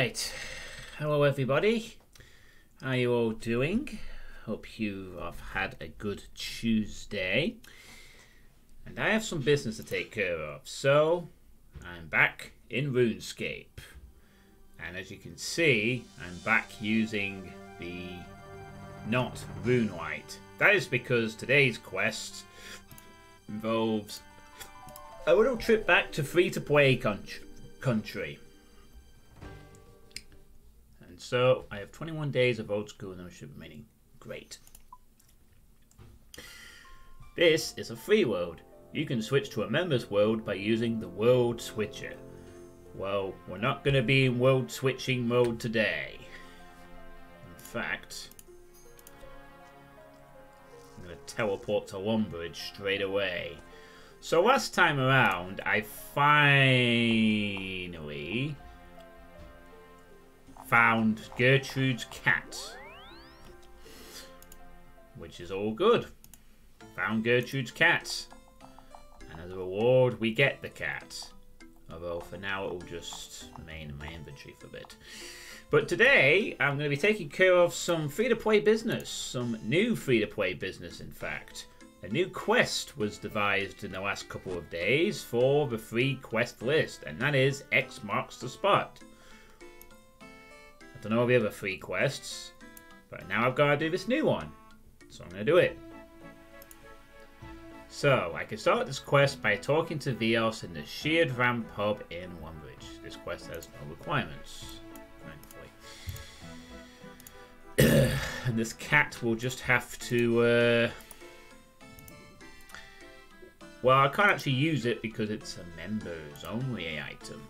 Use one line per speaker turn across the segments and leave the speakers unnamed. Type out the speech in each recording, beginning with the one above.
Right. Hello, everybody. How are you all doing? Hope you have had a good Tuesday. And I have some business to take care of, so I'm back in RuneScape. And as you can see, I'm back using the not RuneLite. That is because today's quest involves a little trip back to free-to-play country. So I have 21 days of old school membership remaining. Great. This is a free world. You can switch to a member's world by using the World Switcher. Well, we're not going to be in world switching mode today. In fact, I'm going to teleport to Lumbridge straight away. So last time around, I finally found Gertrude's cat. Which is all good. Found Gertrude's cat. And as a reward, we get the cat. Although for now it will just remain in my inventory for a bit. But today, I'm going to be taking care of some free-to-play business. Some new free-to-play business, in fact. A new quest was devised in the last couple of days for the free quest list, and that is X marks the spot. I don't know if the other free quests, but now I've got to do this new one. So I'm going to do it. So, I can start this quest by talking to Veos in the Sheared Ram pub in Lumbridge. This quest has no requirements, thankfully. and this cat will just have to... Uh... Well, I can't actually use it because it's a members only item.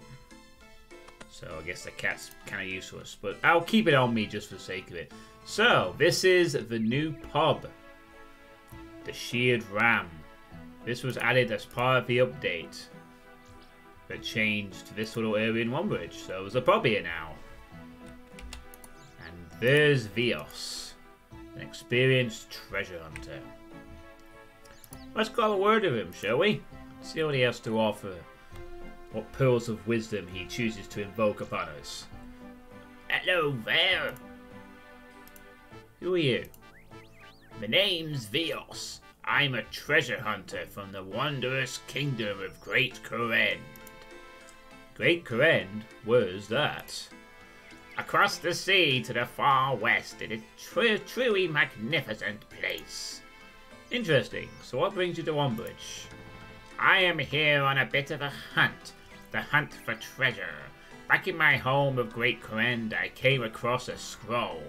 So I guess the cat's kind of useless, but I'll keep it on me just for the sake of it. So, this is the new pub. The Sheared Ram. This was added as part of the update that changed this little area in Lumbridge. So there's a pub here now. And there's Veos, an experienced treasure hunter. Let's call a word of him, shall we? See what he has to offer. What pearls of wisdom he chooses to invoke upon us. Hello there! Who are you? My name's Veos. I'm a treasure hunter from the wondrous kingdom of Great Kourend. Great Kourend? Where's that? Across the sea to the far west, it is a truly magnificent place. Interesting. So what brings you to Lumbridge? I am here on a bit of a hunt. The hunt for treasure. Back in my home of Great Kourend, I came across a scroll.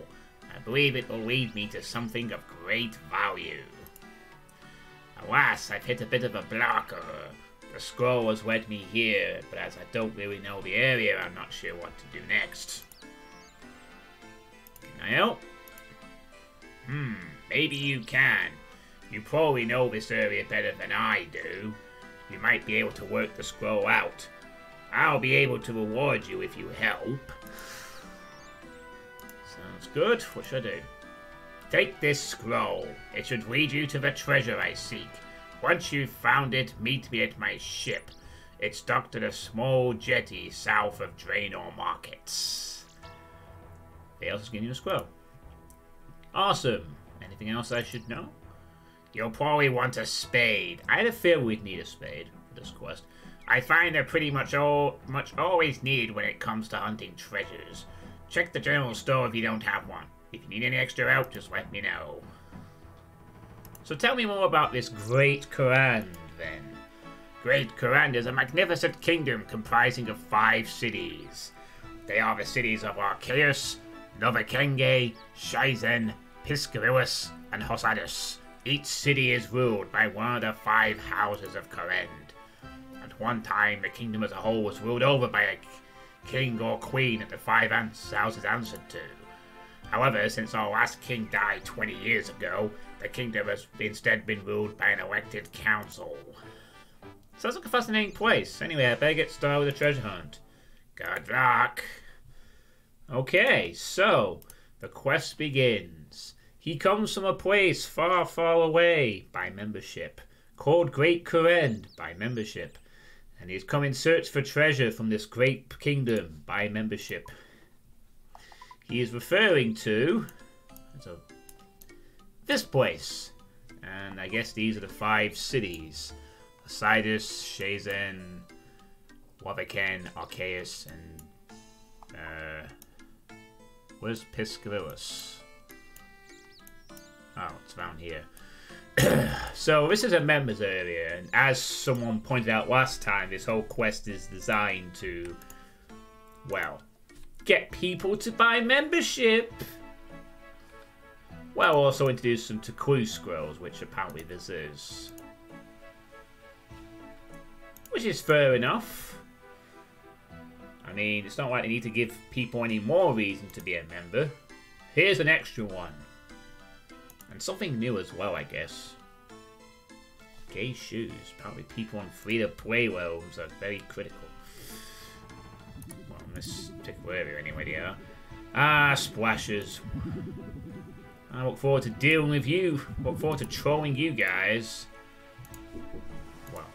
I believe it will lead me to something of great value. Alas, I've hit a bit of a blocker. The scroll has led me here, but as I don't really know the area, I'm not sure what to do next. Can I help? Hmm, maybe you can. You probably know this area better than I do. You might be able to work the scroll out. I'll be able to reward you if you help. Sounds good. What should I do? Take this scroll. It should lead you to the treasure I seek. Once you've found it, meet me at my ship. It's docked at a small jetty south of Draynor Markets. Fails is giving you a scroll. Awesome. Anything else I should know? You'll probably want a spade. I had a fear we'd need a spade for this quest. I find they're pretty much all much always needed when it comes to hunting treasures. Check the general store if you don't have one. If you need any extra help, just let me know. So tell me more about this Great Kourend, then. Great Kourend is a magnificent kingdom comprising of five cities. They are the cities of Arceuus, Novakenge, Shayzien, Piscarilius, and Hosidius. Each city is ruled by one of the five houses of Kourend. One time, the kingdom as a whole was ruled over by a king or queen that the five houses answered to. However, since our last king died 20 years ago, the kingdom has instead been ruled by an elected council. Sounds like a fascinating place. Anyway, I better get started with the treasure hunt. Good luck. Okay, so the quest begins. He comes from a place far, far away by membership, called Great Kourend by membership, and he has come in search for treasure from this great kingdom by membership. he is referring to so, this place. And I guess these are the five cities. Sidus, Shayzien, Wabaken, Arceuus, and... Uh, where's Piscavillus? Oh, it's down here. so this is a members area, and as someone pointed out last time, this whole quest is designed to, well, get people to buy membership. Well, also introduce to clue scrolls, which apparently this is. Which is fair enough. I mean, it's not like they need to give people any more reason to be a member. Here's an extra one. And something new as well, I guess. Gay shoes. Apparently people on free-to-play worlds are very critical. Well, in this particular area anyway, yeah. Ah, splashes. I look forward to dealing with you. Look forward to trolling you guys. Well,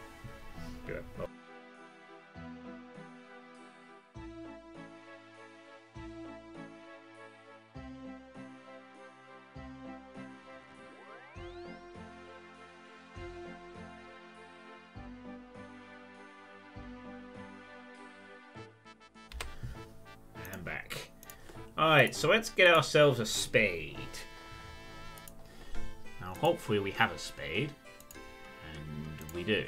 Alright, so let's get ourselves a spade. Now, hopefully we have a spade. And we do.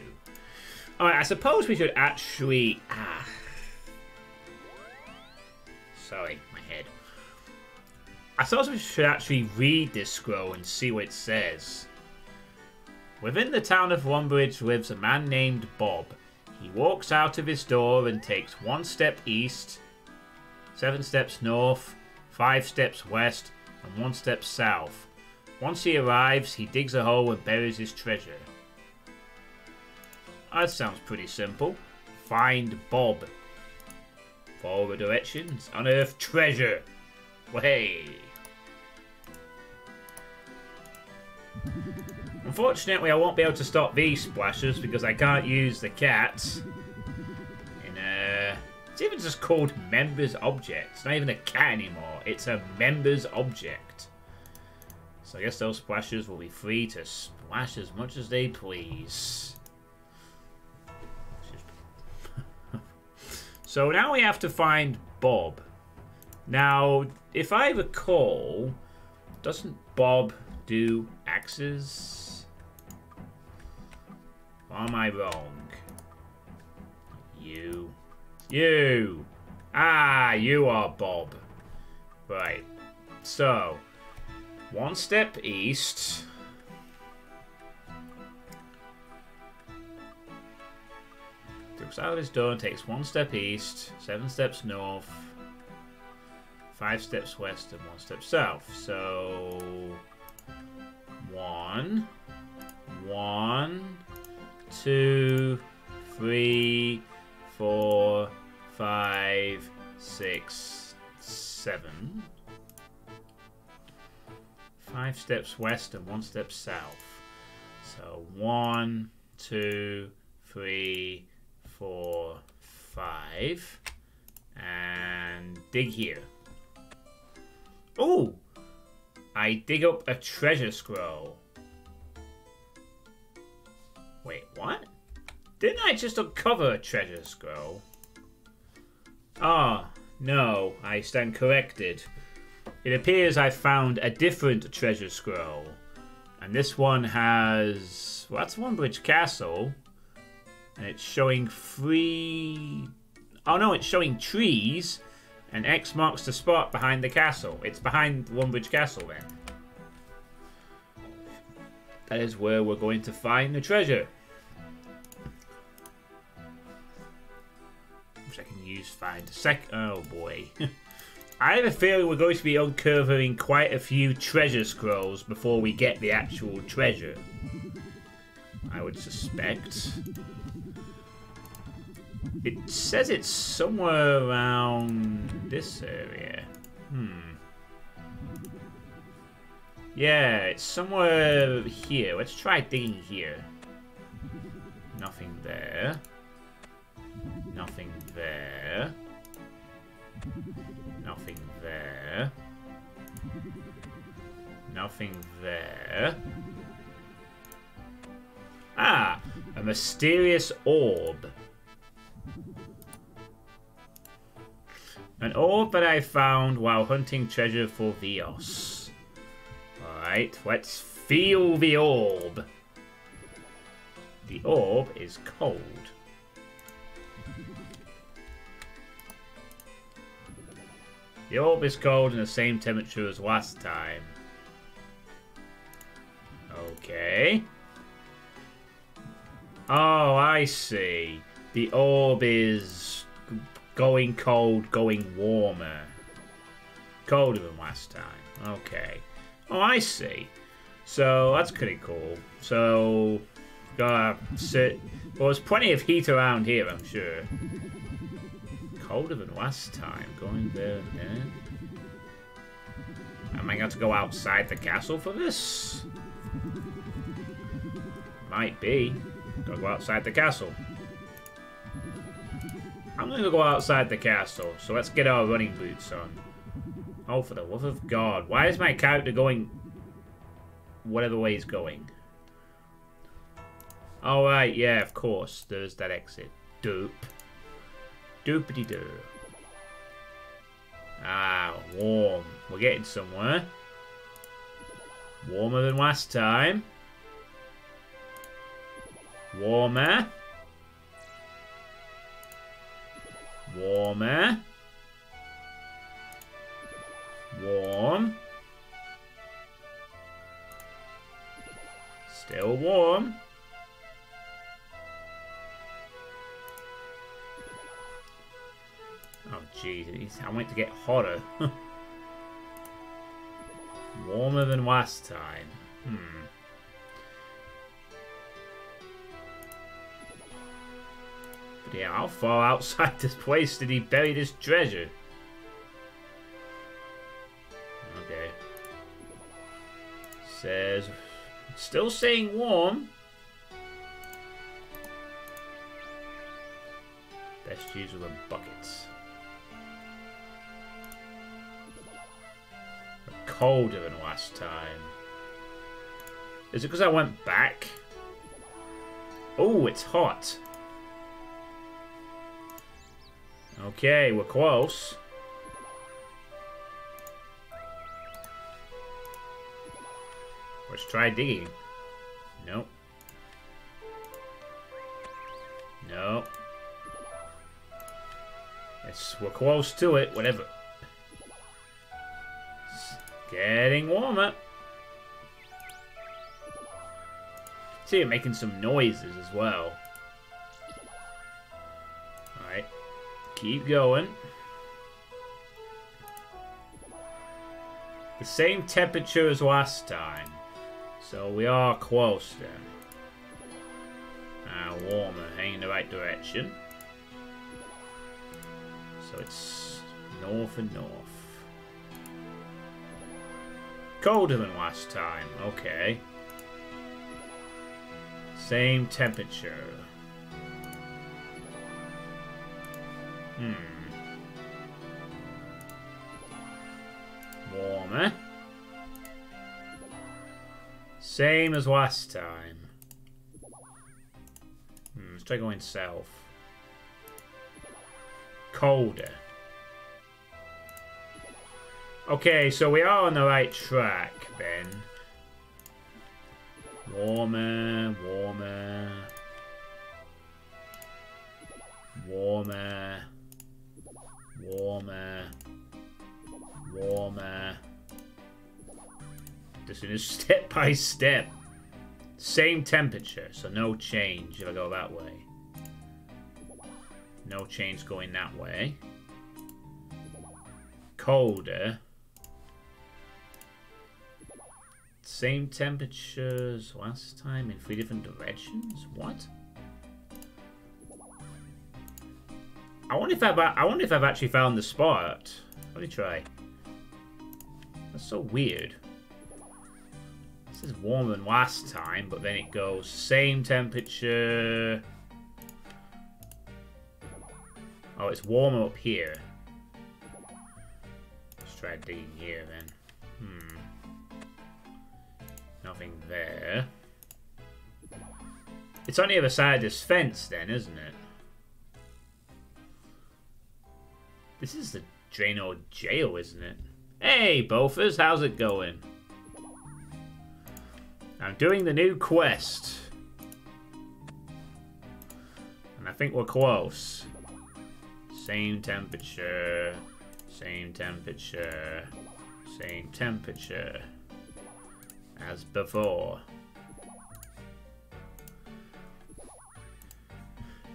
Alright, I suppose we should actually... Ah. Sorry, my head. I suppose we should actually read this scroll and see what it says. Within the town of Lumbridge lives a man named Bob. He walks out of his door and takes one step east, seven steps north, five steps west, and one step south. Once he arrives, he digs a hole and buries his treasure. That sounds pretty simple. Find Bob. Follow the directions. Unearth treasure. Way. Unfortunately, I won't be able to stop these splashes because I can't use the cats. It's even just called members object. It's not even a cat anymore. It's a members object. So I guess those splashes will be free to splash as much as they please. so now we have to find Bob. Now, if I recall, doesn't Bob do axes? Or am I wrong? You. You! Ah, you are Bob. Right. So, one step east. Looks out of his door takes one step east, seven steps north, five steps west, and one step south. So, one, one, two, three, four, five, six, seven. Five steps west and one step south. So one, two, three, four, five. And dig here. Oh! I dig up a treasure scroll. Wait, what? Didn't I just uncover a treasure scroll? Ah, no, I stand corrected. It appears I found a different treasure scroll. And this one has... Well, that's Lumbridge Castle. And it's showing three... Oh no, it's showing trees. And X marks the spot behind the castle. It's behind Lumbridge Castle then. That is where we're going to find the treasure. Use find sec... Oh boy. I have a feeling we're going to be uncovering quite a few treasure scrolls before we get the actual treasure. I would suspect. It says it's somewhere around this area. Hmm. Yeah, it's somewhere here. Let's try digging here. Nothing there. Nothing there. Nothing there. Nothing there. Ah, a mysterious orb. An orb that I found while hunting treasure for Veos. Alright, let's feel the orb. The orb is cold. The orb is cold in the same temperature as last time. Okay. Oh, I see. The orb is going cold, going warmer. Colder than last time. Okay. Oh, I see. So, that's pretty cool. So, gotta sit... Well, there's plenty of heat around here, I'm sure. Colder than last time. Going there there. Am I going to go outside the castle for this? Might be. Gotta go outside the castle. I'm gonna go outside the castle, so let's get our running boots on. Oh, for the love of God. Why is my character going whatever way he's going? Alright, yeah, of course. There's that exit. Doop. Doopity doo. Ah, warm. We're getting somewhere. Warmer than last time. Warmer. Warmer. Warm. Still warm. Oh, jeez. I want to get hotter. Warmer than last time. Hmm. But yeah, how far outside this place did he bury this treasure? Okay. Says... Still saying warm. Best use of the buckets. Colder than last time. Is it because I went back? Oh, it's hot. Okay, we're close. Let's try digging. Nope. Nope. It's, we're close to it, whatever. Getting warmer. See, you're making some noises as well. Alright. Keep going. The same temperature as last time. So we are close then. Ah, warmer, heading in the right direction. So it's north and north. Colder than last time. Okay. Same temperature. Hmm. Warmer. Same as last time. Hmm, let's try going south. Colder. Okay, so we are on the right track, Ben. Warmer, warmer. Warmer. Warmer. Warmer. This is step by step. Same temperature, so no change if I go that way. No change going that way. Colder. Same temperatures last time in three different directions? What? I wonder if I've I wonder if I've actually found the spot. Let me try. That's so weird. This is warmer than last time, but then it goes same temperature. Oh, it's warmer up here. Let's try digging here then. Hmm. Nothing there. It's on the other side of this fence then, isn't it? This is the Draynor jail, isn't it? Hey, Bofers, how's it going? I'm doing the new quest. And I think we're close. Same temperature. Same temperature. Same temperature. As before.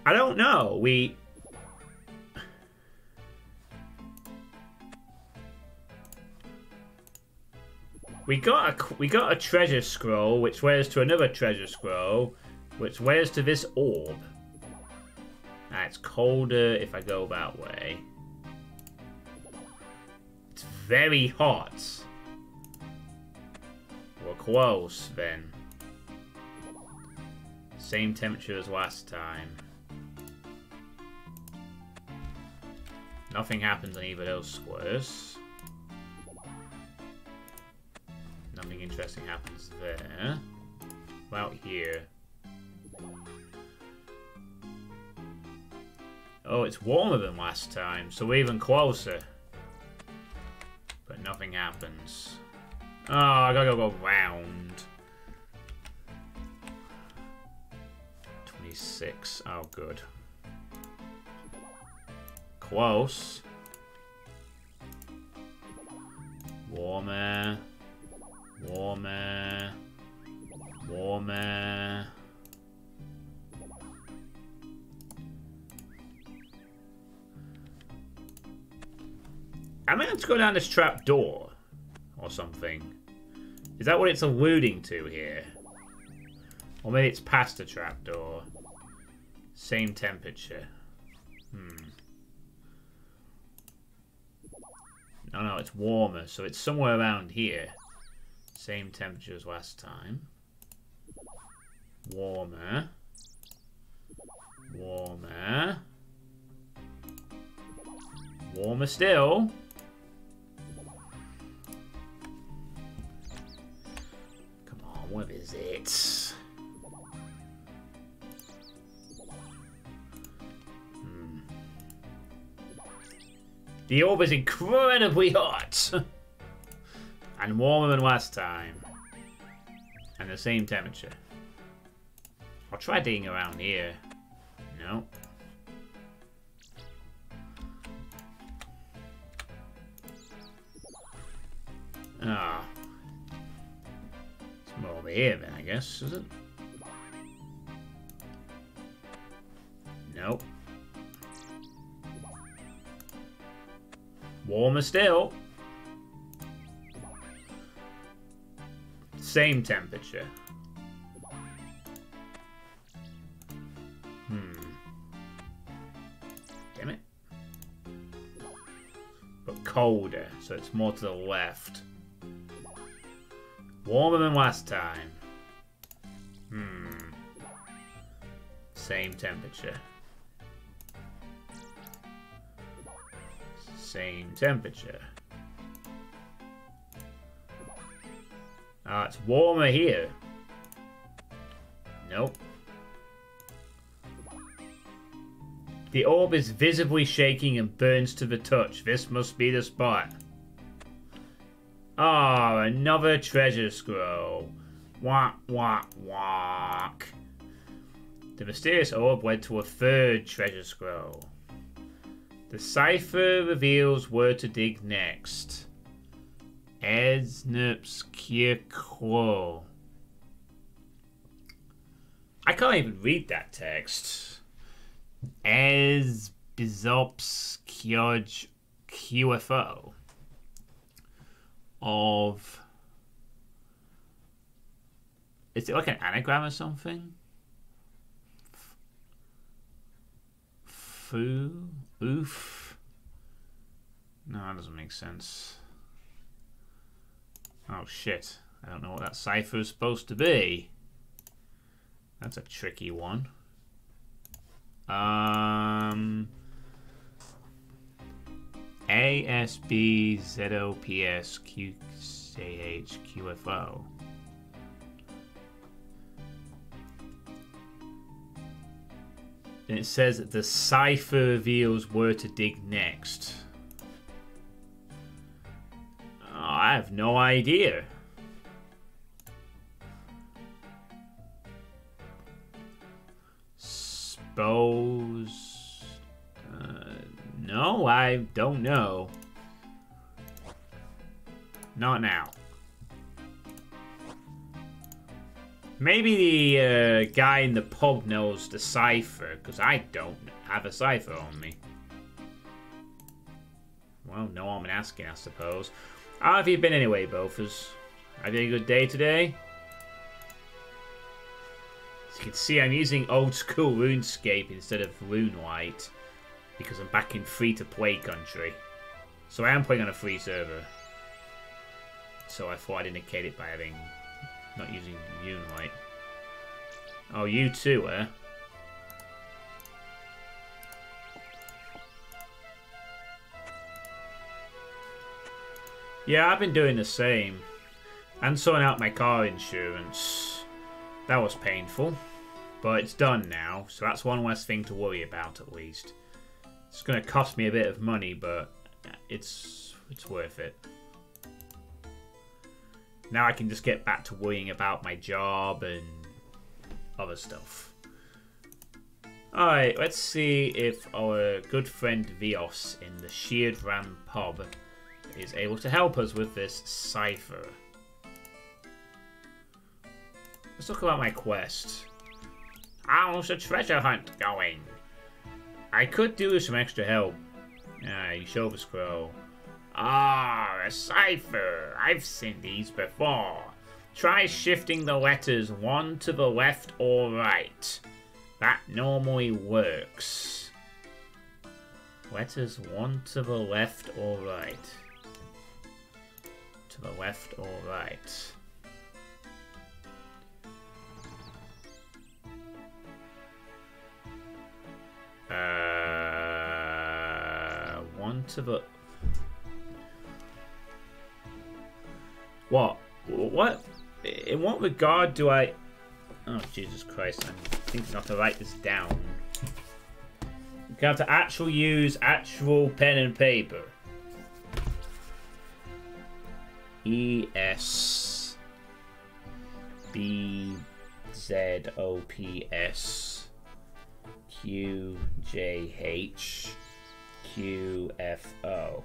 I don't know. We We got a we got a treasure scroll, which wears to another treasure scroll, which wears to this orb. Ah, it's colder if I go that way. It's very hot. We're close then. Same temperature as last time. Nothing happens on either of those squares. Nothing interesting happens there. About here. Oh, it's warmer than last time, so we're even closer. But nothing happens. Oh, I gotta go round. 26. Oh, good. Close. Warmer. Warmer. Warmer. I meant to go down this trap door or something. Is that what it's alluding to here? Or maybe it's past the trapdoor. Same temperature. Hmm. No, no, it's warmer, so it's somewhere around here. Same temperature as last time. Warmer. Warmer. Warmer still. What is it? Hmm. The orb is incredibly hot. And warmer than last time. And the same temperature. I'll try digging around here. No. Ah. Over here then, I guess, is it? Nope. Warmer still. Same temperature. Hmm. Damn it. But colder, so it's more to the left. Warmer than last time. Hmm. Same temperature. Same temperature. Ah, it's warmer here. Nope. The orb is visibly shaking and burns to the touch. This must be the spot. Ah, oh, another treasure scroll. Whack, whack, whack. The mysterious orb led to a third treasure scroll. The cipher reveals where to dig next. Esnupskirkwo. I can't even read that text. As Bizopskjoj QFO of is it like an anagram or something? Foo oof. No, that doesn't make sense. Oh shit. I don't know what that cipher is supposed to be. That's a tricky one. Um... A S B Z O P S Q C H Q F O. And it says that the cipher reveals where to dig next. Oh, I have no idea. Suppose. No, I don't know. Not now. Maybe the uh, guy in the pub knows the cipher, because I don't have a cipher on me. Well, no harm in asking, I suppose. How have you been anyway, Bofers? Have you had a good day today? As you can see, I'm using old school RuneScape instead of RuneLite, because I'm back in free-to-play country. So I am playing on a free server. So I thought I'd indicate it by having not using RuneLite. Oh, you too, eh? Yeah, I've been doing the same. And sorting out my car insurance. That was painful. But it's done now, so that's one less thing to worry about at least. It's going to cost me a bit of money, but it's it's worth it. Now I can just get back to worrying about my job and other stuff. Alright, let's see if our good friend Veos in the Sheared Ram pub is able to help us with this cipher. Let's talk about my quest. How's the treasure hunt going? I could do with some extra help. Ah, you show the scroll. Ah, a cipher. I've seen these before. Try shifting the letters one to the left or right. That normally works. Letters one to the left or right. To the left or right. Uh, one to the What? What? In what regard do I... Oh, Jesus Christ. I'm thinking not to write this down. You have to actually use actual pen and paper. E S B Z O P S Q J H Q F O.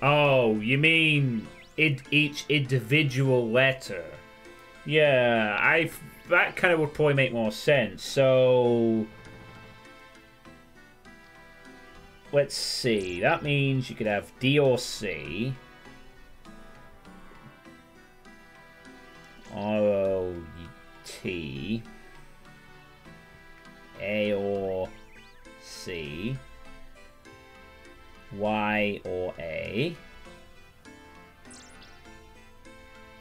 Oh, you mean it, each individual letter? Yeah, I that kind of would probably make more sense. So let's see. That means you could have D or C. R O T A or C. Y or A.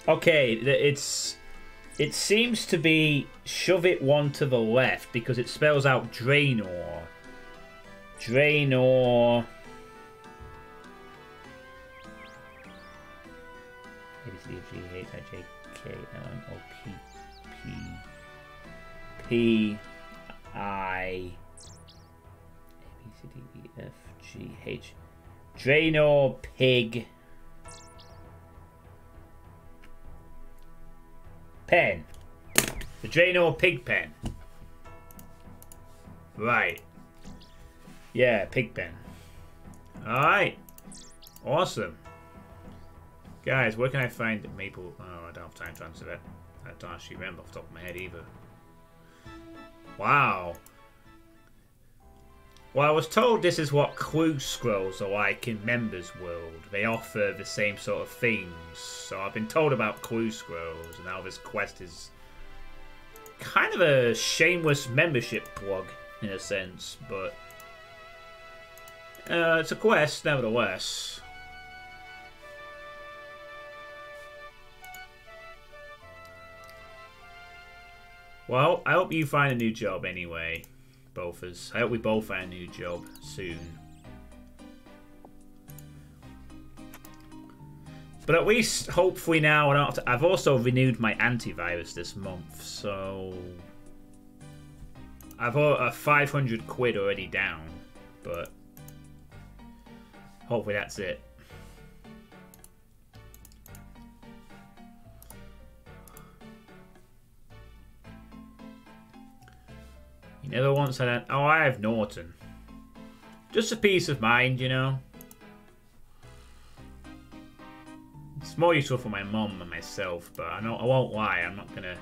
Okay, it's it seems to be shove it one to the left because it spells out Draynor. Draynor. A B C D F G H I J K L M O P P P I A B C D E F G H Draynor Pig Pen. The Draynor Pig Pen. Right. Yeah, Pig Pen. Alright. Awesome. Guys, where can I find Maple? Oh, I don't have time to answer that. I don't actually remember off the top of my head either. Wow. Well, I was told this is what clue scrolls are like in Members World. They offer the same sort of things. So I've been told about clue scrolls, and now this quest is kind of a shameless membership plug, in a sense, but uh, it's a quest, nevertheless. Well, I hope you find a new job anyway. Both of us. I hope we both find a new job soon. But at least, hopefully now, I've also renewed my antivirus this month, so... I've a uh, 500 quid already down, but hopefully that's it. You never once had an... Oh, I have Norton. Just a peace of mind, you know. It's more useful for my mom and myself, but I know I won't lie, I'm not gonna...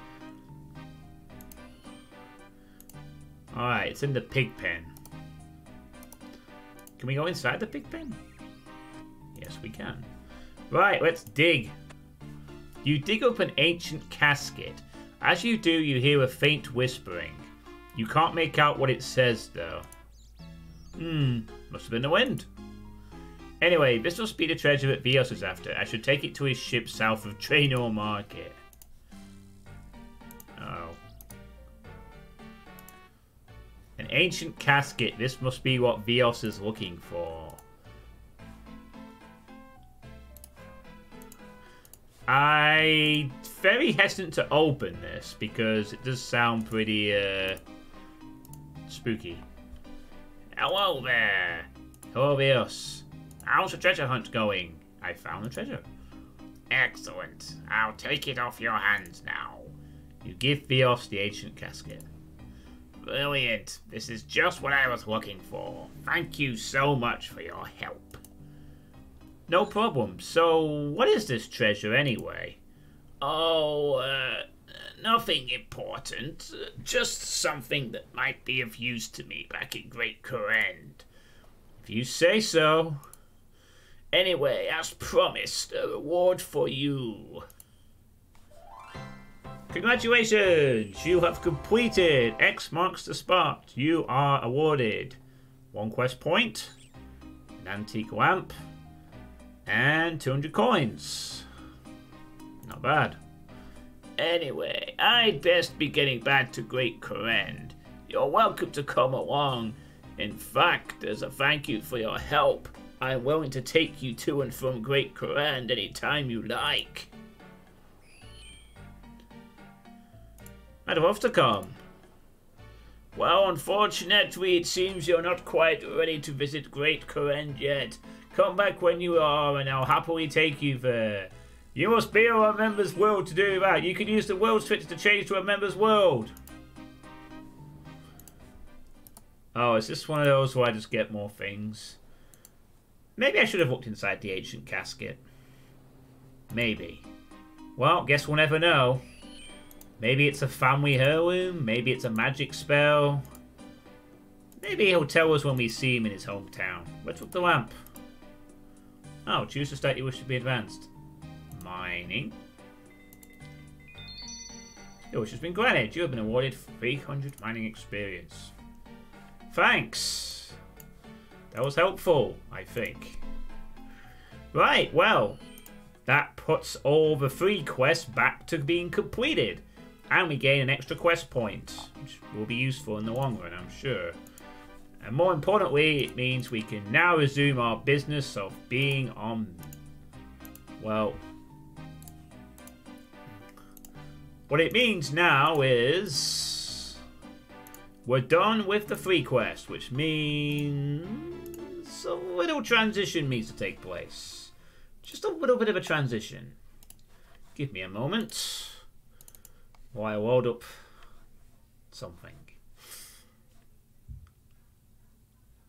Alright, it's in the pig pen. Can we go inside the pig pen? Yes, we can. Right, let's dig. You dig up an ancient casket. As you do, you hear a faint whispering. You can't make out what it says, though. Hmm, must have been the wind. Anyway, this must be the treasure that Veos is after. I should take it to his ship south of Draynor Market. Oh. An ancient casket. This must be what Veos is looking for. I very hesitant to open this because it does sound pretty uh, spooky. Hello there. Veos. How's the treasure hunt going? I found the treasure. Excellent. I'll take it off your hands now. You give Veos the ancient casket. Brilliant. This is just what I was looking for. Thank you so much for your help. No problem. So, what is this treasure anyway? Oh, uh, nothing important. Just something that might be of use to me back in Great Kourend. If you say so. Anyway, as promised, a reward for you. Congratulations! You have completed X marks the spot. You are awarded one quest point, an antique lamp, and 200 coins. Not bad. Anyway, I'd best be getting back to Great Kourend. You're welcome to come along. In fact, as a thank you for your help, I'm willing to take you to and from Great Kourend any time you like. I'd love to come. Well, unfortunately, it seems you're not quite ready to visit Great Kourend yet. Come back when you are, and I'll happily take you there. You must be a member's world to do that. You can use the world switch to change to a member's world. Oh, is this one of those where I just get more things? Maybe I should have looked inside the ancient casket. Maybe. Well, guess we'll never know. Maybe it's a family heirloom. Maybe it's a magic spell. Maybe he'll tell us when we see him in his hometown. Let's look the lamp. Oh, choose the state you wish to be advanced. Mining. Your wish has been granted. You have been awarded 300 mining experience. Thanks. That was helpful, I think. Right, well, that puts all the three quests back to being completed. And we gain an extra quest point, which will be useful in the long run, I'm sure. And more importantly, it means we can now resume our business of being on... Well... What it means now is... We're done with the free quest, which means... A little transition needs to take place. Just a little bit of a transition. Give me a moment while I load up something.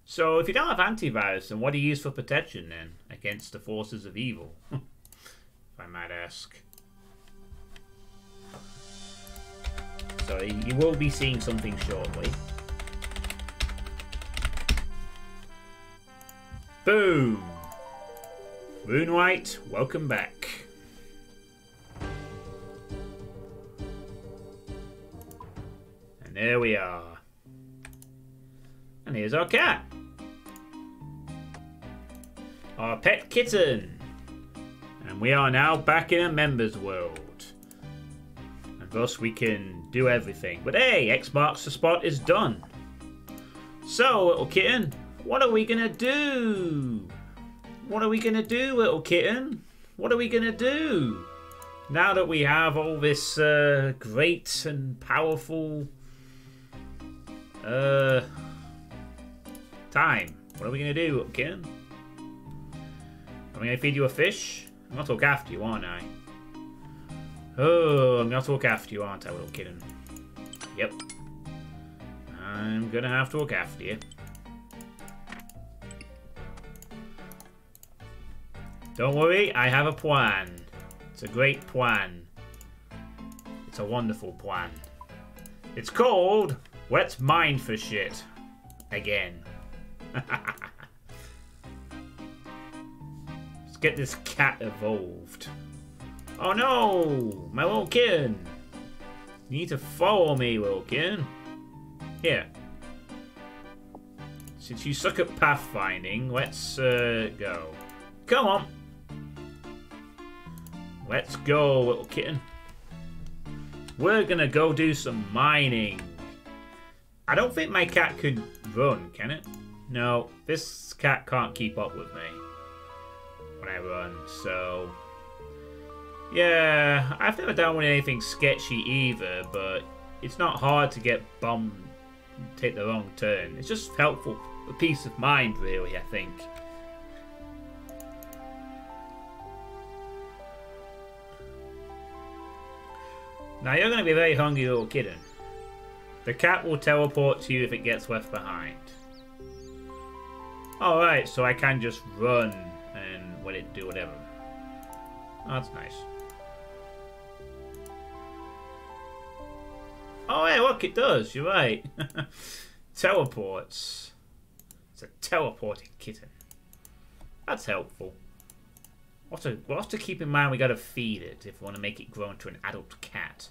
So if you don't have antivirus, then what do you use for protection then against the forces of evil? if I might ask. So you will be seeing something shortly. Boom! Moonlight, welcome back. And there we are. And here's our cat. Our pet kitten. And we are now back in a member's world. Thus we can do everything. But hey, X marks the spot is done. So, little kitten, what are we gonna do? What are we gonna do, little kitten? What are we gonna do? Now that we have all this uh, great and powerful uh, time, what are we gonna do, little kitten? Am gonna feed you a fish? I'm gonna look after you, aren't I? Oh, I'm gonna have to look after you, aren't I, little kitten? Yep. I'm gonna have to look after you. Don't worry, I have a plan. It's a great plan. It's a wonderful plan. It's called Let's Mine for Shit. Again. Let's get this cat evolved. Oh no! My little kid! You need to follow me, little kid. Here. Since you suck at pathfinding, let's uh, go. Come on! Let's go, little kitten. We're gonna go do some mining. I don't think my cat could run, can it? No, this cat can't keep up with me when I run, so... Yeah, I've never done anything sketchy either, but it's not hard to get bummed, take the wrong turn. It's just helpful, a peace of mind, really, I think. Now you're going to be a very hungry little kitten. The cat will teleport to you if it gets left behind. Alright, so I can just run and let it do whatever. That's nice. Oh, yeah, look, it does. You're right. Teleports. It's a teleporting kitten. That's helpful. To, we'll have to keep in mind we gotta feed it if we want to make it grow into an adult cat.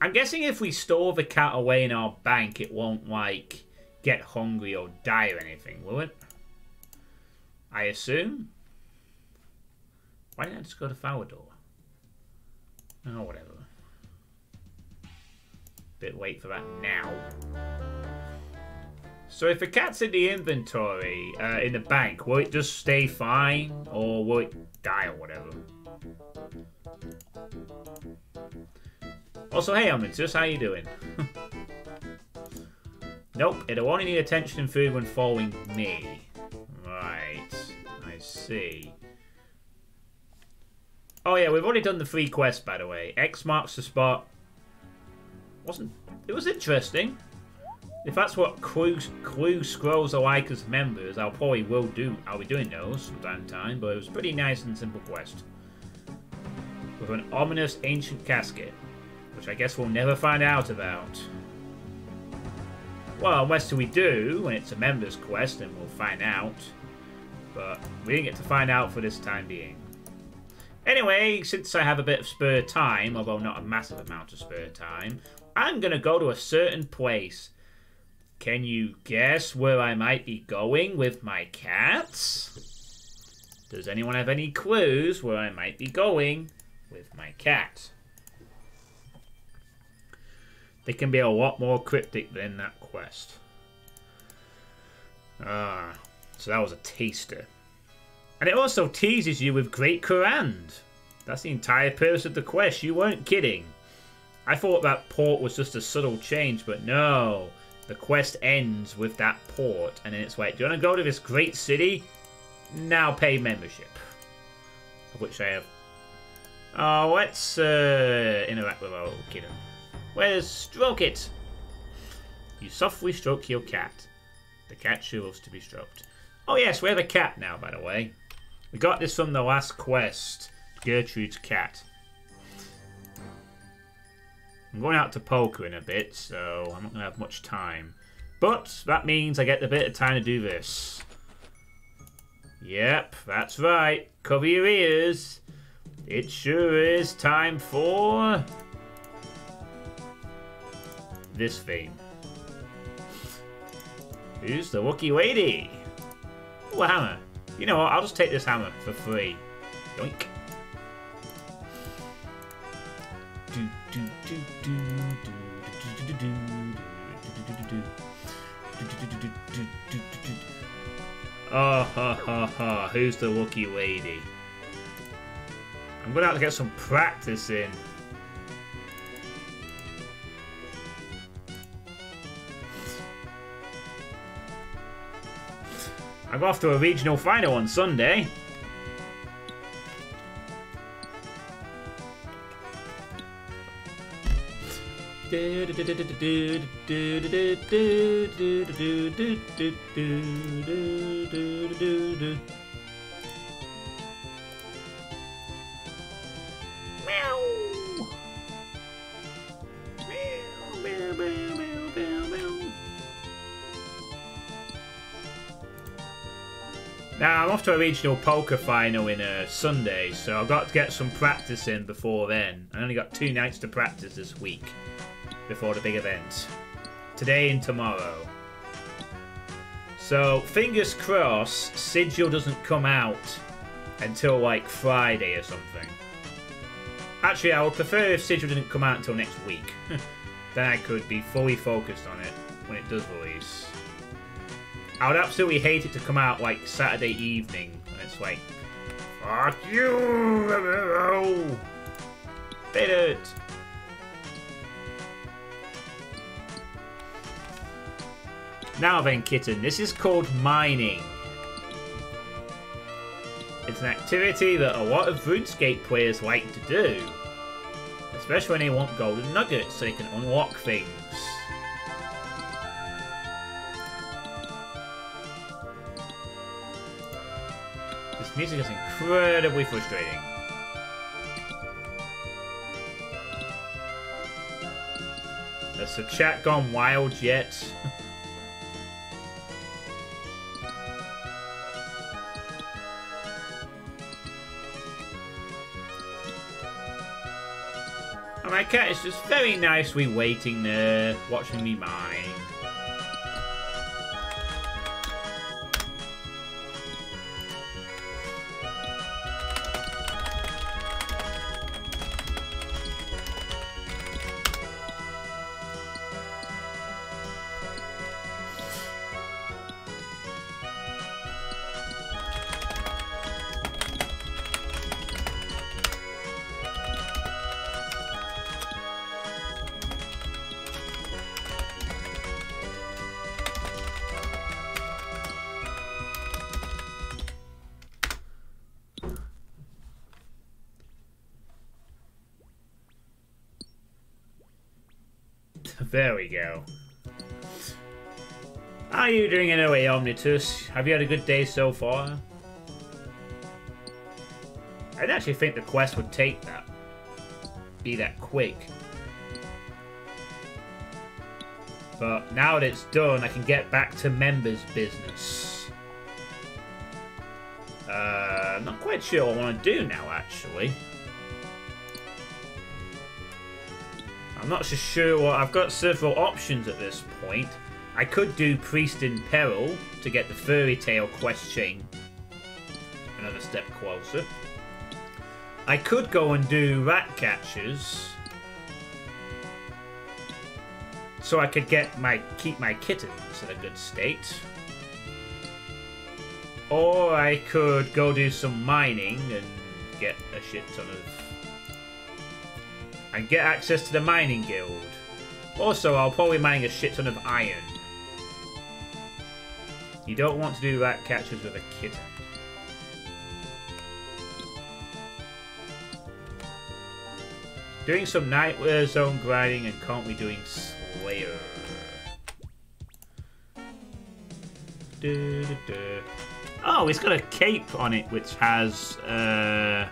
I'm guessing if we store the cat away in our bank, it won't, like, get hungry or die or anything, will it? I assume? Why didn't I just go to Falador? Oh, whatever. Bit late for that now. So if a cat's in the inventory, uh, in the bank, will it just stay fine? Or will it die or whatever? Also, hey Omnitus, how you doing? nope, it'll only need attention and food when following me. Right, I see. Oh yeah, we've already done the free quest, by the way. X marks the spot. Wasn't... It was interesting. If that's what clue, clue scrolls are like as members, I'll probably will do. I'll be doing those from time but it was a pretty nice and simple quest. With an ominous ancient casket, which I guess we'll never find out about. Well, unless do we do, when it's a members quest, and we'll find out. But we didn't get to find out for this time being. Anyway, since I have a bit of spare time, although not a massive amount of spare time, I'm going to go to a certain place can you guess where I might be going with my cats? Does anyone have any clues where I might be going with my cat? They can be a lot more cryptic than that quest. Ah, so that was a taster. And it also teases you with Great Kourend. That's the entire purpose of the quest. You weren't kidding. I thought that port was just a subtle change, but no. The quest ends with that port, and then it's like, do you want to go to this great city? Now pay membership. Of which I have. Oh, let's uh, interact with our kitten. Where's Stroke It? You softly stroke your cat. The cat sure loves to be stroked. Oh yes, we have a cat now, by the way. We got this from the last quest, Gertrude's cat. I'm going out to poker in a bit, so I'm not going to have much time. But that means I get a bit of time to do this. Yep, that's right. Cover your ears. It sure is time for... this theme. Who's the Wookie lady? Ooh, hammer. You know what, I'll just take this hammer for free. Yoink. Ah ha ha ha, who's the lucky lady? I'm gonna have to get some practice in. I'm off to a regional final on Sunday. Now, I'm off to a regional poker final in uh, Sunday, so I've got to get some practice in before then. I only got two nights to practice this week before the big event. Today and tomorrow. So, fingers crossed, Sigil doesn't come out until like Friday or something. Actually, I would prefer if Sigil didn't come out until next week. then I could be fully focused on it when it does release. I would absolutely hate it to come out like Saturday evening and it's like, fuck you! Did it! Now then, kitten, this is called mining. It's an activity that a lot of RuneScape players like to do. Especially when they want golden nuggets so they can unlock things. This music is incredibly frustrating. Has the chat gone wild yet? cat is just very nicely waiting there, watching me mine. You doing anyway, Omnitus? Have you had a good day so far? I'd actually think the quest would take that. Be that quick. But now that it's done, I can get back to members' business. Uh, I'm not quite sure what I want to do now, actually. I'm not so sure what... I've got several options at this point. I could do Priest in Peril to get the Fairy Tale quest chain another step closer. I could go and do Rat Catchers so I could get my keep my kittens in a good state. Or I could go do some mining and get a shit ton of and get access to the mining guild. Also, I'll probably mine a shit ton of iron. You don't want to do rat catchers with a kitten. Doing some Nightmare Zone grinding and currently doing Slayer. Du, du, du. Oh, it's got a cape on it which has uh,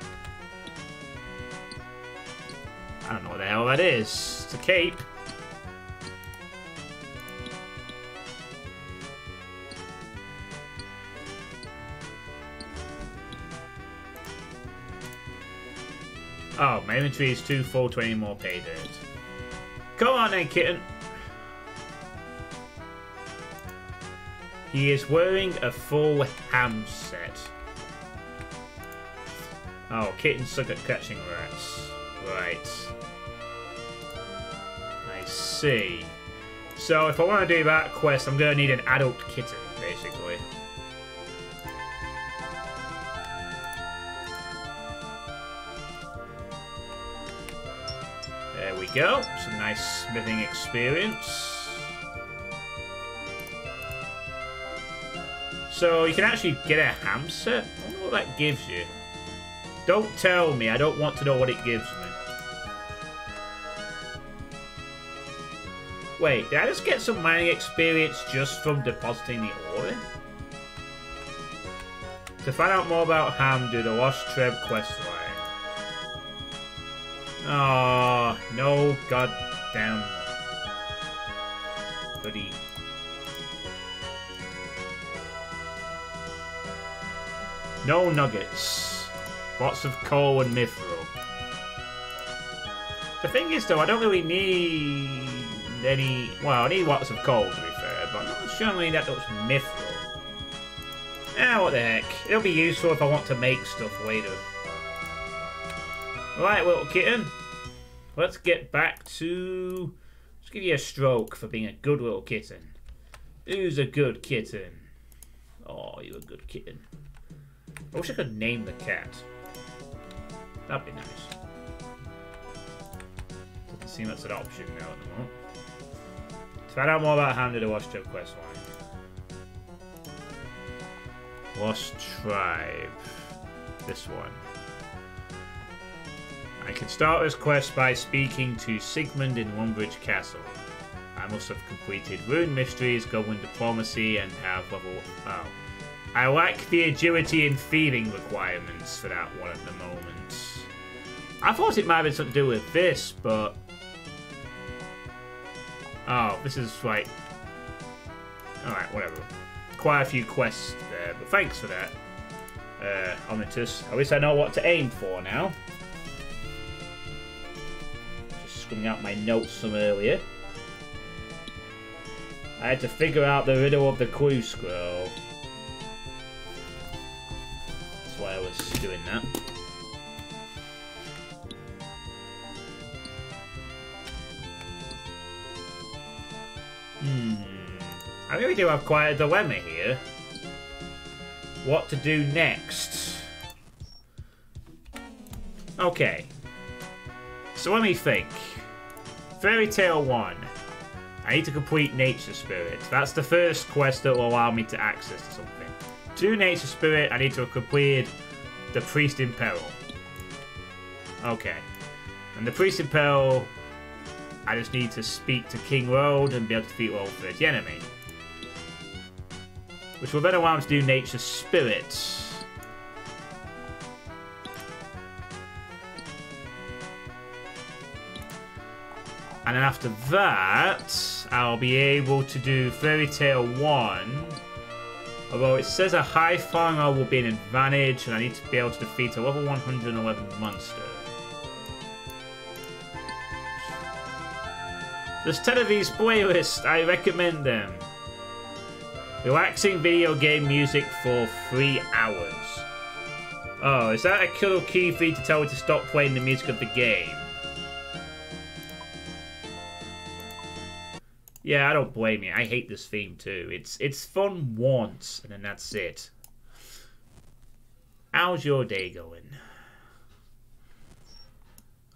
I don't know what the hell that is. It's a cape. Oh, my inventory is too full to any more pay dirt. Come on then, kitten. He is wearing a full ham set. Oh, kittens suck at catching rats. Right I see. So if I want to do that quest, I'm going to need an adult kitten, basically. Go. Some nice smithing experience. So you can actually get a ham set? I wonder what that gives you. Don't tell me. I don't want to know what it gives me. Wait, did I just get some mining experience just from depositing the ore in? To find out more about Ham, do the Lost Treb Oh, no goddamn. Goody. No nuggets. Lots of coal and mithril. The thing is, though, I don't really need any... Well, I need lots of coal, to be fair, but I'm not sure I need that much mithril. Ah, what the heck. It'll be useful if I want to make stuff later. Right, little kitten. Let's get back to... Let's give you a stroke for being a good little kitten. Who's a good kitten? Oh, you're a good kitten. I wish I could name the cat. That'd be nice. Doesn't seem that's an option now at the moment. To find out more about Hand of the Lost Tribe questline. Wash Tribe. This one. I can start this quest by speaking to Sigmund in Lumbridge Castle. I must have completed Rune Mysteries, Goblin Diplomacy, and have level... Oh. I lack the agility and feeding requirements for that one at the moment. I thought it might have something to do with this, but... Oh, this is like... Alright, whatever. Quite a few quests there, but thanks for that. Uh, Omnitus. At least I know what to aim for now. Scribbling out my notes from earlier. I had to figure out the riddle of the clue scroll. That's why I was doing that. Hmm. I really do have quite a dilemma here. What to do next? Okay. So let me think. Fairy Tale 1. I need to complete Nature Spirit. That's the first quest that will allow me to access something. To Nature Spirit, I need to have completed the Priest in Peril. Okay. And the Priest in Peril, I just need to speak to King Roald and be able to defeat World 30 enemy. Which will then allow me to do Nature Spirit. Then after that, I'll be able to do Fairy Tale 1. Although it says a high farmer will be an advantage, and I need to be able to defeat a level 111 monster. There's 10 of these playlists, I recommend them. Relaxing video game music for three hours. Oh, is that a killer key for you to tell me to stop playing the music of the game? Yeah, I don't blame you. I hate this theme too. It's it's fun once, and then that's it. How's your day going?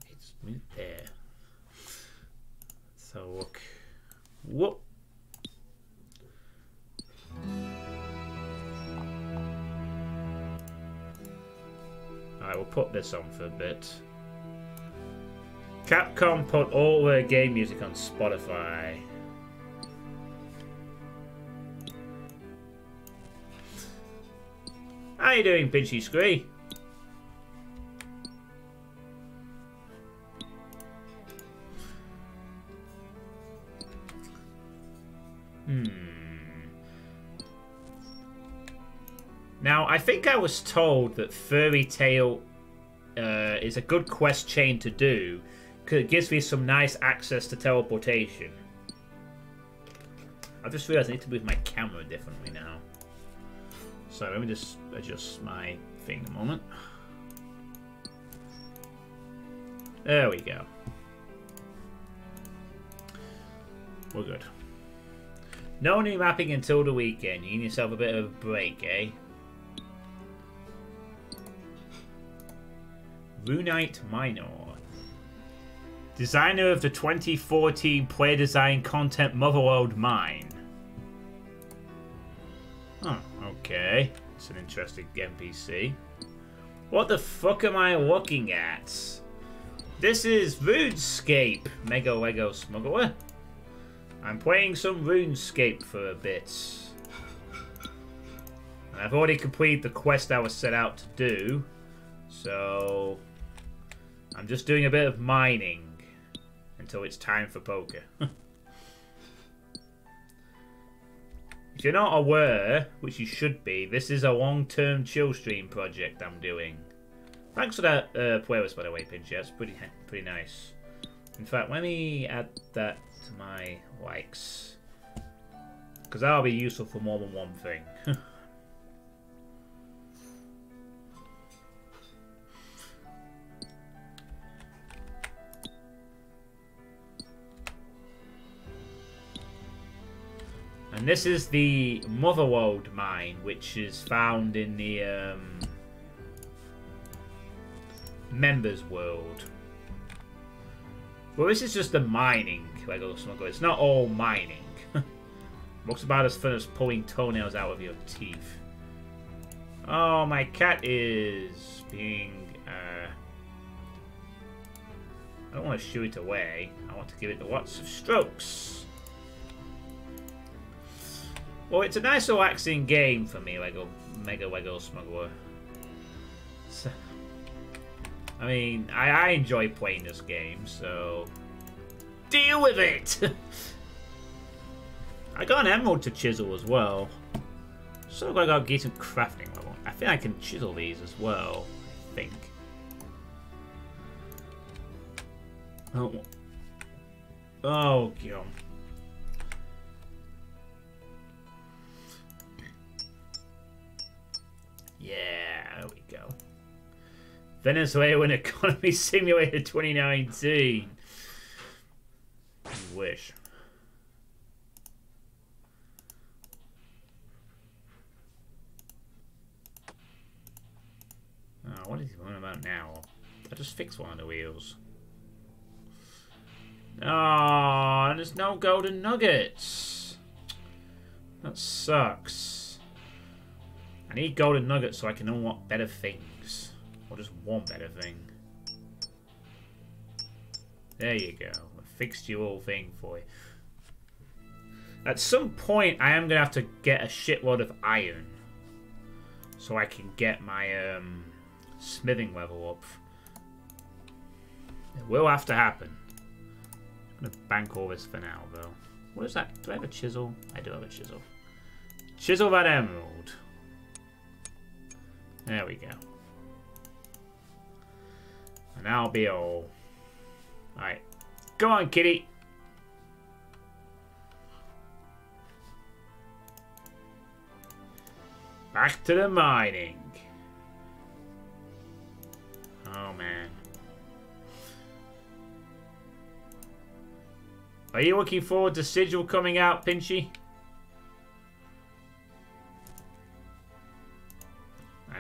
It's there. So look. Whoop. Alright, we'll put this on for a bit. Capcom put all their game music on Spotify. How you doing, Pinchy Scree? Hmm. Now, I think I was told that Fairy Tale uh, is a good quest chain to do because it gives me some nice access to teleportation. I just realised I need to move my camera differently now. So let me just adjust my thing a moment. There we go. We're good. No new mapping until the weekend. You need yourself a bit of a break, eh? Runite Minor. Designer of the 2014 player design content Motherlode Mine. Oh, okay. It's an interesting NPC. What the fuck am I looking at? This is RuneScape, Mega Lego Smuggler. I'm playing some RuneScape for a bit. And I've already completed the quest I was set out to do. So... I'm just doing a bit of mining until it's time for poker. if you're not aware, which you should be, this is a long-term chill stream project I'm doing. Thanks for that uh, playlist, by the way, Pinchy. That's pretty, pretty nice. In fact, let me add that to my likes. Because that'll be useful for more than one thing. And this is the Motherlode mine, which is found in the um, members world. Well, this is just the mining Lego Smuggler. It's not all mining. Looks about as fun as pulling toenails out of your teeth. Oh, my cat is being... Uh... I don't want to shoo it away. I want to give it the lots of strokes. Well, it's a nice relaxing game for me, Lego Mega Lego Smuggler. So, I mean, I, I enjoy playing this game, so deal with it. I got an emerald to chisel as well. So I got decent crafting level. I think I can chisel these as well. I think. Oh. Oh, God. Yeah, there we go. Venezuelan Economy Simulator 2019. Wish. Oh, what is he on about now? I just fixed one of the wheels. Oh, and there's no golden nuggets. That sucks. I need golden nuggets so I can unlock better things. Or just one better thing. There you go. I fixed your whole thing for you. At some point, I am going to have to get a shitload of iron. So I can get my um, smithing level up. It will have to happen. I'm going to bank all this for now, though. What is that? Do I have a chisel? I do have a chisel. Chisel that emerald. There we go. And that'll be all. Alright. Go on, kitty. Back to the mining. Oh, man. Are you looking forward to Sigil coming out, Pinchy?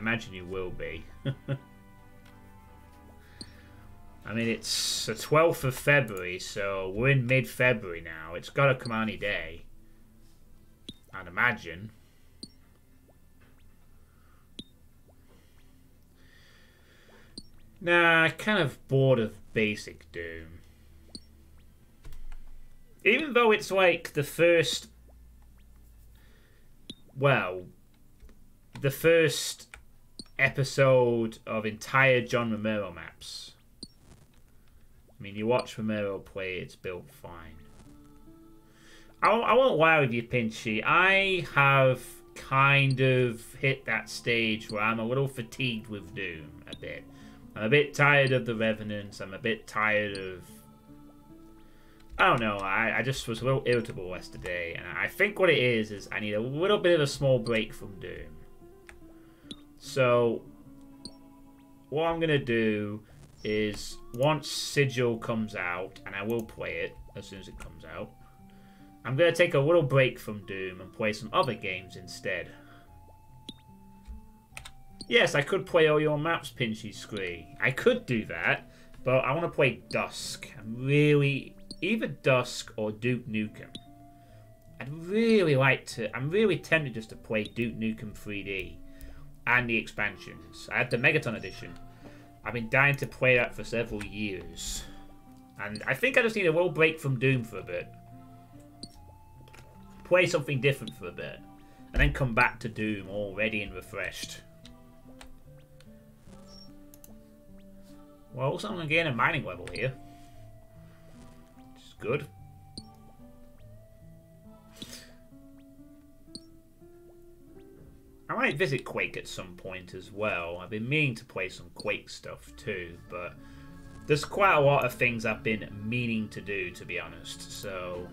Imagine you will be. I mean, it's the 12th of February, so we're in mid-February now. It's got to come any day. I'd imagine. Nah, kind of bored of basic Doom. Even though it's like the first... Well, the first episode of entire John Romero maps. I mean, you watch Romero play, it's built fine. I, I won't lie with you, Pinchy. I have kind of hit that stage where I'm a little fatigued with Doom a bit. I'm a bit tired of the Revenants. I'm a bit tired of... I don't know. I, I just was a little irritable yesterday. And I think what it is, is I need a little bit of a small break from Doom. So, what I'm going to do is once Sigil comes out, and I will play it as soon as it comes out, I'm going to take a little break from Doom and play some other games instead. Yes, I could play all your maps, Pinchy Scree. I could do that, But I want to play Dusk. I'm really either Dusk or Duke Nukem. I'd really like to. I'm really tempted just to play Duke Nukem 3D and the expansions. I had the Megaton edition. I've been dying to play that for several years. And I think I just need a little break from Doom for a bit. Play something different for a bit. And then come back to Doom all ready and refreshed. Well, so I'm going to gain a mining level here. Which is good. I might visit Quake at some point as well. I've been meaning to play some Quake stuff too, but there's quite a lot of things I've been meaning to do, to be honest, so...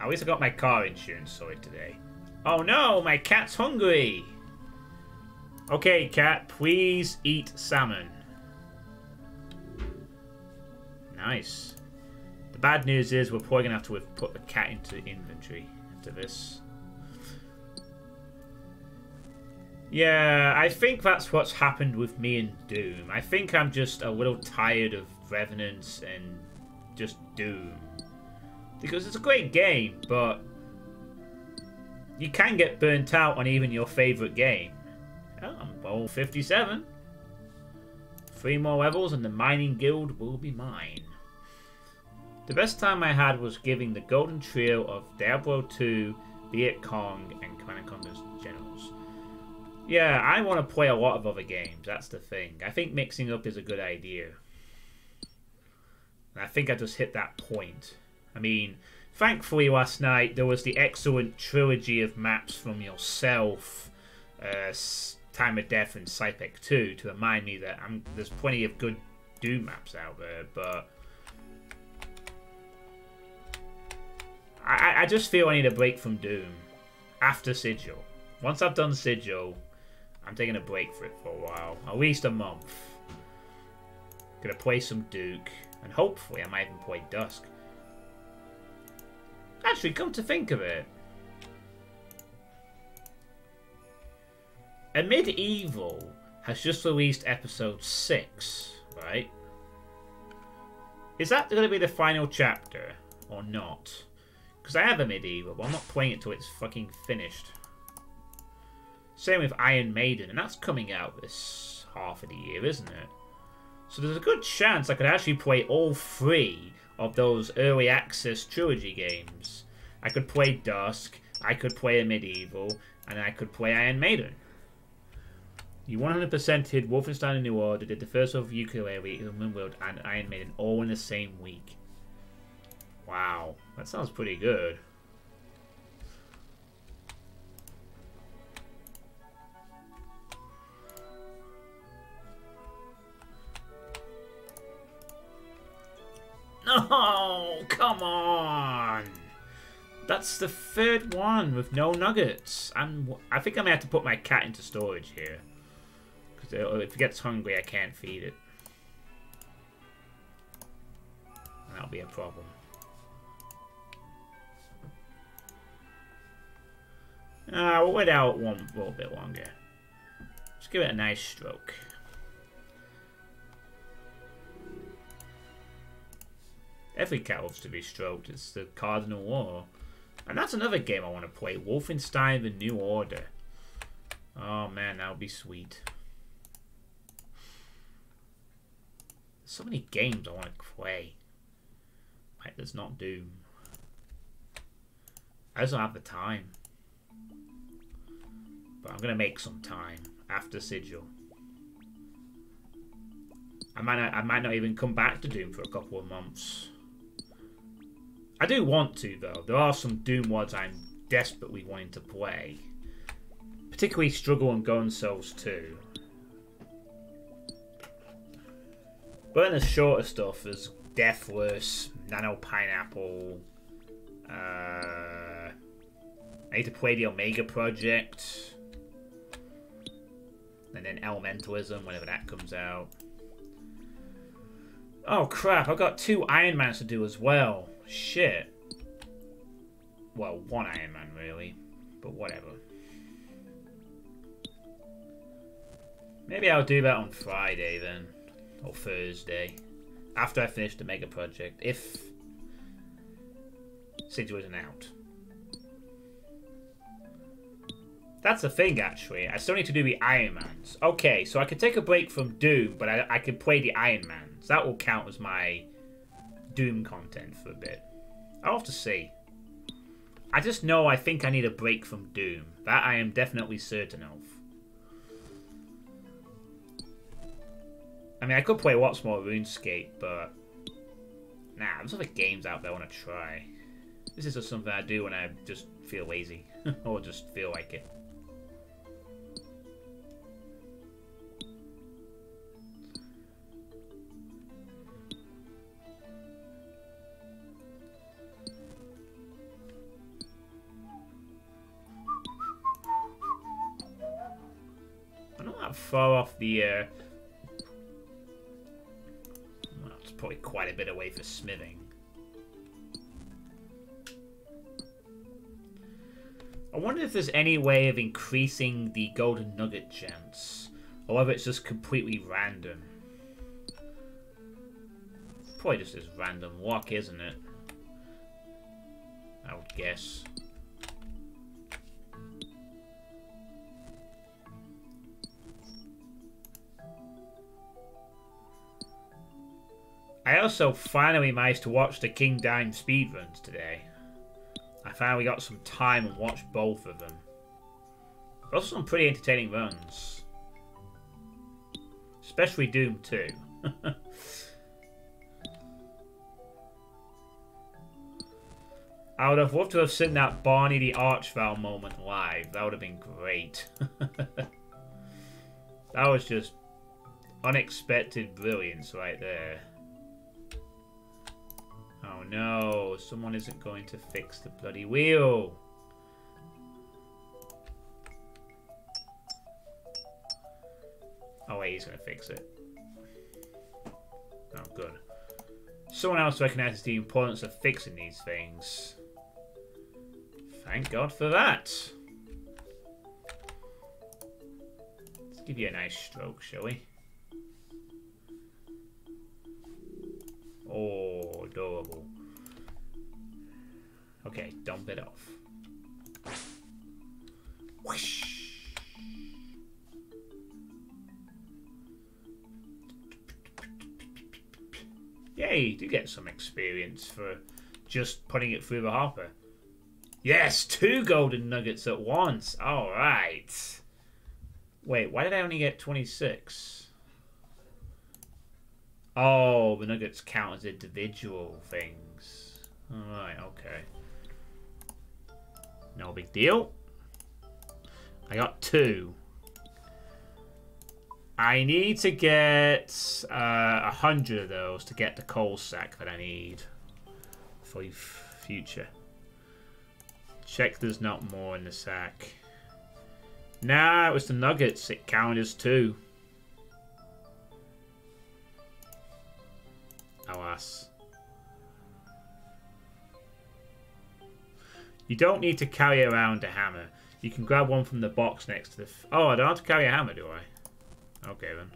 At least I got my car insurance sorted today. Oh no, my cat's hungry! Okay, cat, please eat salmon. Nice. The bad news is we're probably going to have to put the cat into inventory after this. Yeah, I think that's what's happened with me and Doom. I think I'm just a little tired of Revenants and just Doom. Because it's a great game, but you can get burnt out on even your favourite game. Oh, I'm level 57. Three more levels and the mining guild will be mine. The best time I had was giving the golden trio of Diablo 2, Viet Cong, and Command & Conquer's Generals. Yeah, I want to play a lot of other games, that's the thing. I think mixing up is a good idea. And I think I just hit that point. I mean, thankfully last night there was the excellent trilogy of maps from yourself, uh, Time of Death and Cypec 2 to remind me that I'm, there's plenty of good Doom maps out there, but I, I just feel I need a break from Doom after Sigil. Once I've done Sigil, I'm taking a break for it for a while, at least a month. Gonna play some Duke, and hopefully I might even play Dusk. Actually, come to think of it, Amid Evil has just released episode 6, right? Is that going to be the final chapter, or not? Because I have Amid Evil, but I'm not playing it till it's fucking finished. Same with Ion Maiden, and that's coming out this half of the year, isn't it? So there's a good chance I could actually play all three of those early access trilogy games. I could play Dusk, I could play Amid Evil, and I could play Ion Maiden. You 100% hit Wolfenstein New Order, did the first of Yooka-Laylee, Human World, and Ion Maiden all in the same week. Wow, that sounds pretty good. No, come on. That's the third one with no nuggets. I'm, I think I may have to put my cat into storage here. Because uh, if it gets hungry, I can't feed it. That'll be a problem. Uh, we'll wait out one little bit longer. Let's give it a nice stroke. Every cat loves to be stroked. It's the cardinal law. And that's another game I want to play. Wolfenstein The New Order. Oh man, that would be sweet. So many games I want to play. Like, there's not Doom. I just don't have the time. But I'm going to make some time after Sigil. I might not, I might not even come back to Doom for a couple of months. I do want to, though. There are some Doom mods I'm desperately wanting to play. Particularly Struggle and Gun Souls 2. But in the shorter stuff, there's Deathless, Nano Pineapple. Uh, I need to play the Omega Project. And then Elementalism, whenever that comes out. Oh crap, I've got two Iron Mans to do as well. Shit. Well, one Iron Man, really. But whatever. Maybe I'll do that on Friday then. Or Thursday. After I finish the mega project. If Sigil isn't out. That's the thing, actually. I still need to do the Iron Mans. Okay, so I can take a break from Doom, but I, I can play the Iron Mans. That will count as my Doom content for a bit. I'll have to see. I just know I think I need a break from Doom. That I am definitely certain of. I mean, I could play lots more RuneScape, but... Nah, there's other games out there I want to try. This is just something I do when I just feel lazy. or just feel like it. Far off the uh, probably quite a bit away for smithing. I wonder if there's any way of increasing the golden nugget chance, or whether it's just completely random. Probably just as random luck, isn't it? I would guess. I also finally managed to watch the Kingdime speedruns today. I finally got some time and watched both of them. Also some pretty entertaining runs. Especially Doom 2. I would have loved to have seen that Barney the Archvile moment live. That would have been great. that was just unexpected brilliance right there. Oh no, someone isn't going to fix the bloody wheel. Oh wait, he's going to fix it. Oh, good. Someone else recognizes the importance of fixing these things. Thank God for that. Let's give you a nice stroke, shall we? Okay, dump it off. Whoosh. Yay, you do get some experience for just putting it through the hopper. Yes, two golden nuggets at once. All right. Wait, why did I only get 26? Oh, the nuggets count as individual things. Alright, okay. No big deal. I got two. I need to get uh, a uh, hundred of those to get the coal sack that I need for future. Check there's not more in the sack. Nah, it was the nuggets. It counted as two. Alas. You don't need to carry around a hammer. You can grab one from the box next to the... oh, I don't have to carry a hammer, do I? Okay, then.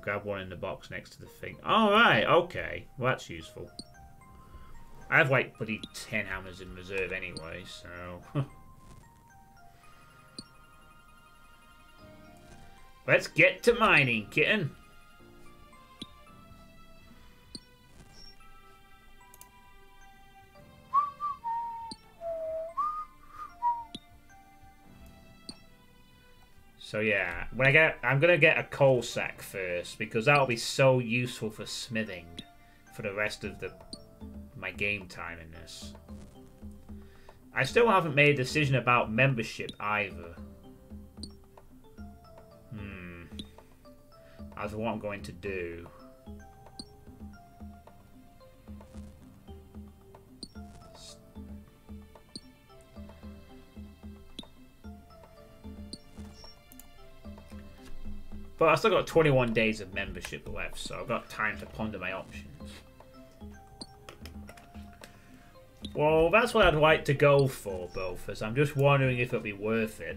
Grab one in the box next to the thing. Alright, okay. Well, that's useful. I have, like, bloody 10 hammers in reserve anyway, so... Let's get to mining, kitten. So yeah, when I get, I'm gonna get a coal sack first because that'll be so useful for smithing for the rest of the my game time in this. I still haven't made a decision about membership either. Hmm. As what I'm going to do. But I still got 21 days of membership left, so I've got time to ponder my options.
Well, that's what I'd like to go for, Bofus. I'm just wondering if it'll be worth it.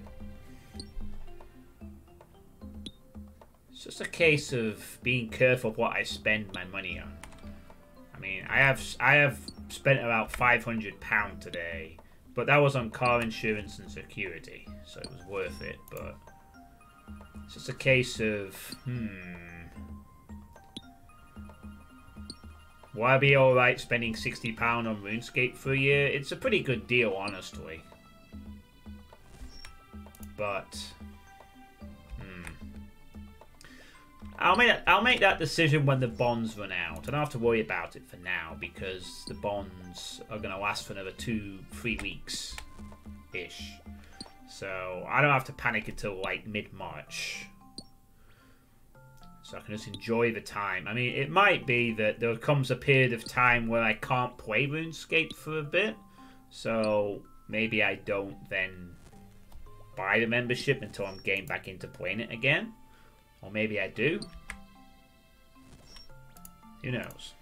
It's just a case of being careful of what I spend my money on. I mean, I have I have spent about five hundred pound today, but that was on car insurance and security, so it was worth it. But it's just a case of hmm. I be alright spending £60 on RuneScape for a year? It's a pretty good deal, honestly. But... Hmm. I'll make, that, I'll make that decision when the bonds run out. I don't have to worry about it for now, because the bonds are going to last for another two, three weeks-ish. So, I don't have to panic until, like, mid-March so I can just enjoy the time. I mean, it might be that there comes a period of time where I can't play RuneScape for a bit, so maybe I don't then buy the membership until I'm getting back into playing it again. Or maybe I do. Who knows?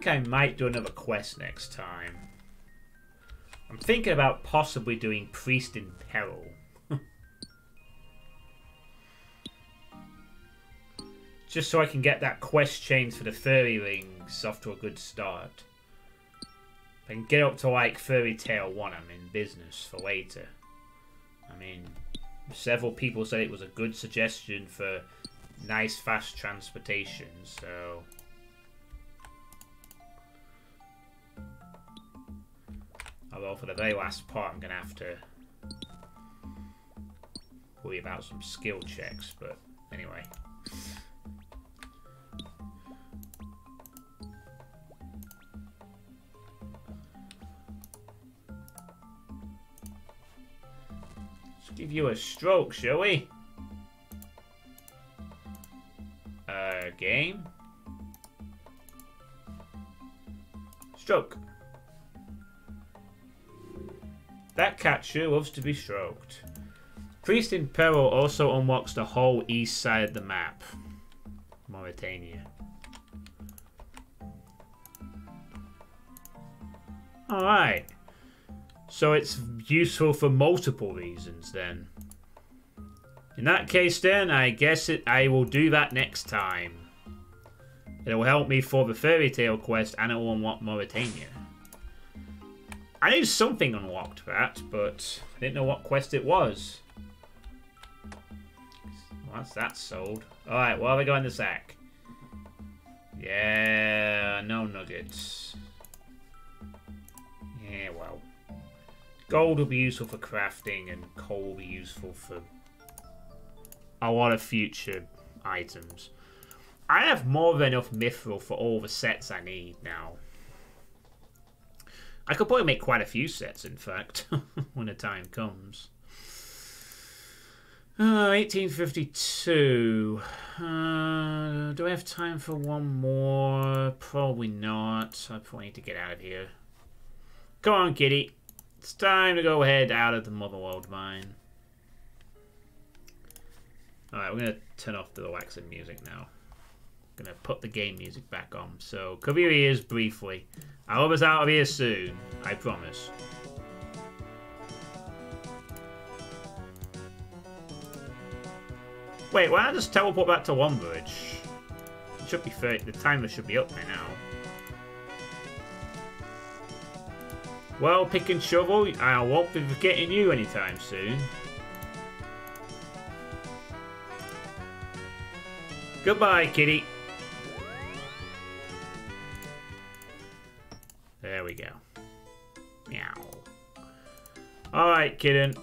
Think I might do another quest next time. I'm thinking about possibly doing Priest in Peril. Just so I can get that quest change for the fairy rings off to a good start. Can get up to like Fairy Tale 1, I'm in business for later. I mean, several people said it was a good suggestion for nice fast transportation, so... Although for the very last part I'm going to have to worry about some skill checks, but anyway. Let's give you a stroke, shall we? Uh, game. Stroke. That cat sure loves to be stroked. Priest in Peril also unlocks the whole east side of the map. Morytania. Alright. So it's useful for multiple reasons then. In that case then, I guess it, I will do that next time. It will help me for the fairy tale quest and it will unlock Morytania. I knew something unlocked that, but I didn't know what quest it was. Well, that's sold. Alright, well, we got in the sack? Yeah, no nuggets. Yeah, well. Gold will be useful for crafting, and coal will be useful for a lot of future items. I have more than enough mithril for all the sets I need now. I could probably make quite a few sets, in fact, when the time comes. Uh, 1852. Uh, do I have time for one more? Probably not. I probably need to get out of here. Come on, kitty. It's time to go ahead out of the Motherlode mine. Alright, we're going to turn off the relaxing music now. Gonna put the game music back on. So, cover your ears briefly. I'll be out of here soon. I promise. Wait, why not I just teleport back to Lumbridge? It should be 30. The timer should be up by now. Well, pick and shovel, I won't be forgetting you anytime soon. Goodbye, kitty. There we go. Meow. Alright, kitten.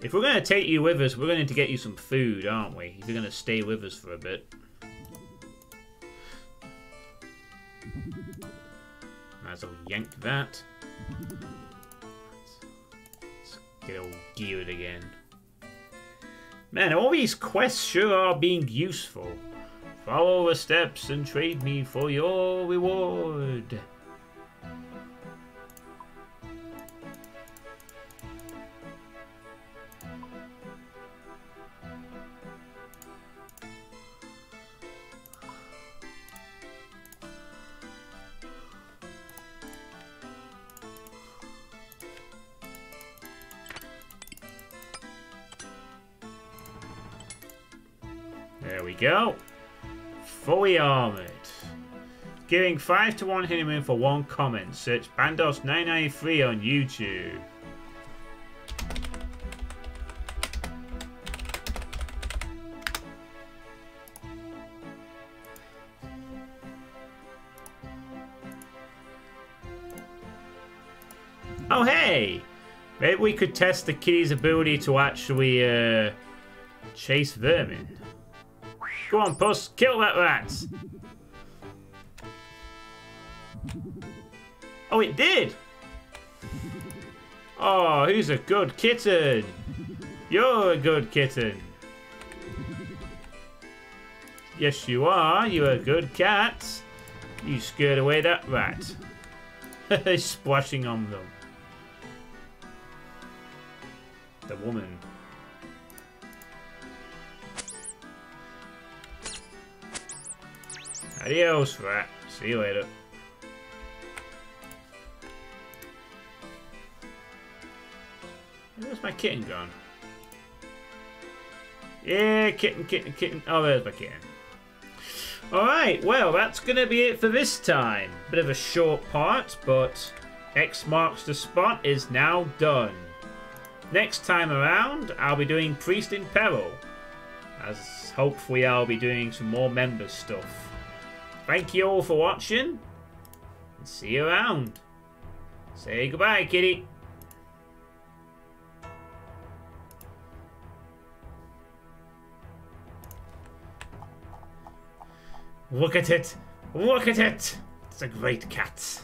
If we're going to take you with us, we're going to, get you some food, aren't we? If you're going to stay with us for a bit. Might as well yank that. Let's get all geared again. Man, all these quests sure are being useful. Follow the steps and trade me for your reward. There we go. Fully armored. Giving 5 to 1 hitting for one comment. Search Bandos993 on YouTube. Oh hey! Maybe we could test the kitty's ability to actually uh, chase vermin. Go on, puss, kill that rat! Oh, it did! Oh, who's a good kitten? You're a good kitten. Yes, you are. You're a good cat. You scared away that rat. Splashing on them. The woman. Adios, rat. See you later. Where's my kitten gone? Yeah, kitten, kitten, kitten. Oh, there's my kitten. Alright, well, that's going to be it for this time. Bit of a short part, but X marks the spot is now done. Next time around, I'll be doing Priest in Peril. As hopefully I'll be doing some more member stuff. Thank you all for watching. And see you around. Say goodbye, kitty. Look at it! Look at it! It's a great cat.